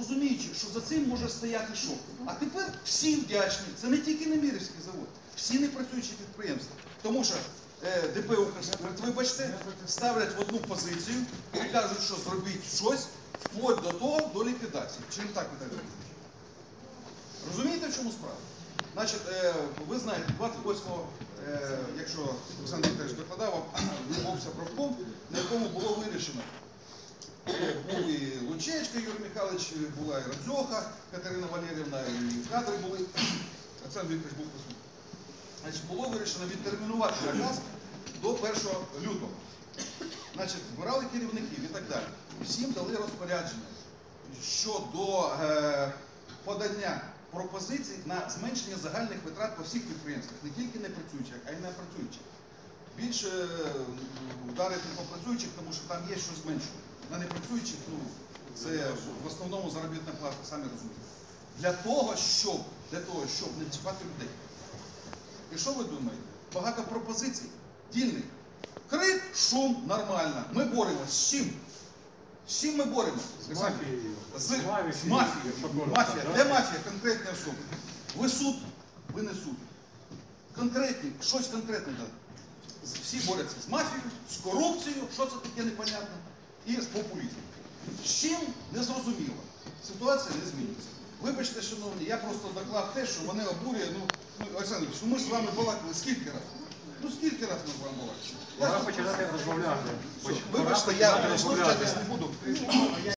розуміючи, що за цим може стояти що. А тепер всі вдячні. Це не тільки Немірівський завод, всі непрацюючі підприємства. Тому що е, ДП «Укрспирт», вибачте, ставлять в одну позицію і кажуть, що зробіть щось вплоть до того, до ліквідації. Чи не так так? Розумієте, в чому справа? Значить, е, ви знаєте, 28-го, е, якщо Олександр Вікторович докладав, відбувся правком, на якому було вирішено. Був і Лучечка Юрій Михайлович, була і Радзьоха Катерина Валерівна, і кадри були. Олександр Вікторович був присутній. Значить, було вирішено відтермінувати наказ до 1 лютого. Значить, збирали керівників і так далі. Всім дали розпорядження щодо е, подання пропозицій на зменшення загальних витрат по всіх підприємствах, не тільки не працюючих, а й не працюючих. Більше е, вдарити по працюючих, тому що там є що зменшувати. На непрацюючих, ну, це в основному заробітна плата, самі розумієте. Для того, щоб, для того, щоб не чіпати людей. І що ви думаєте? Багато пропозицій, дільних. Крик, шум, нормально. Ми боремося. З чим? З чим ми боремося? З мафією. З, З мафією. Мафія. Де мафія? Конкретні особи. Ви суд, ви не суд. Конкретні, щось конкретне. Всі борються з мафією, з корупцією, що це таке непонятне, і з популізмом. З чим не зрозуміло. Ситуація не змінюється. Вибачте, шановні, я просто доклав те, що мене обурює. Ну, ну Олександр, ну ми ж з вами балакали скільки разів? Ну скільки разів ми з вами балакали? Пора починати розмовляти. Вибачте, я розмовлятися не буду.